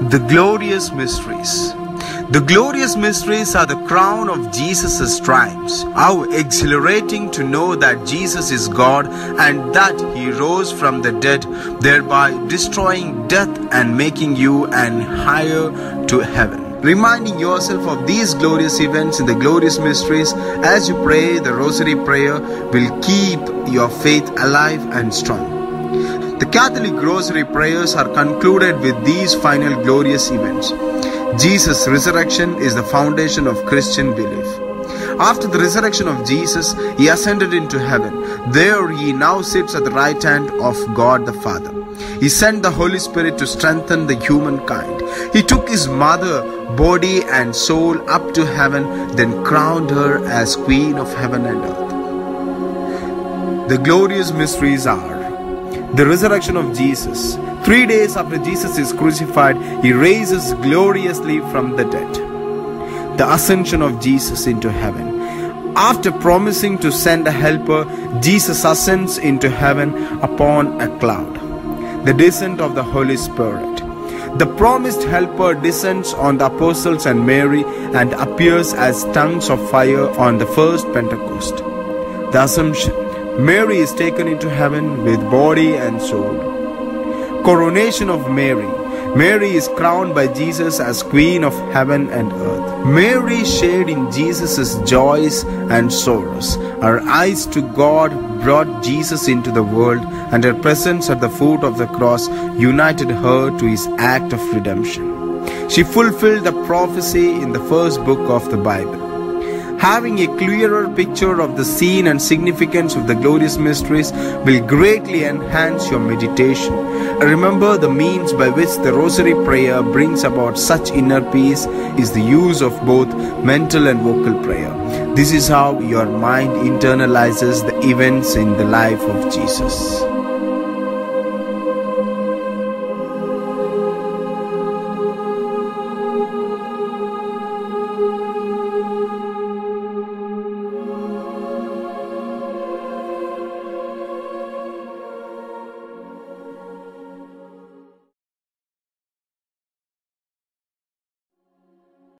The glorious mysteries. The glorious mysteries are the crown of Jesus' triumphs. How exhilarating to know that Jesus is God and that He rose from the dead, thereby destroying death and making you an higher to heaven. Reminding yourself of these glorious events in the glorious mysteries as you pray the Rosary prayer will keep your faith alive and strong. The Catholic Rosary prayers are concluded with these final glorious events. Jesus' resurrection is the foundation of Christian belief. After the resurrection of Jesus, he ascended into heaven. There he now sits at the right hand of God the Father. He sent the Holy Spirit to strengthen the humankind. He took his mother, body and soul up to heaven, then crowned her as Queen of heaven and earth. The glorious mysteries are the resurrection of Jesus. Three days after Jesus is crucified, he raises gloriously from the dead. The ascension of Jesus into heaven. After promising to send a helper, Jesus ascends into heaven upon a cloud. The descent of the Holy Spirit. The promised helper descends on the apostles and Mary and appears as tongues of fire on the first Pentecost. The Assumption. Mary is taken into heaven with body and soul. Coronation of Mary. Mary is crowned by Jesus as Queen of heaven and earth. Mary shared in Jesus' joys and sorrows. Her eyes to God brought Jesus into the world, and her presence at the foot of the cross united her to his act of redemption. She fulfilled the prophecy in the first book of the Bible. Having a clearer picture of the scene and significance of the glorious mysteries will greatly enhance your meditation. Remember, the means by which the Rosary prayer brings about such inner peace is the use of both mental and vocal prayer. This is how your mind internalizes the events in the life of Jesus.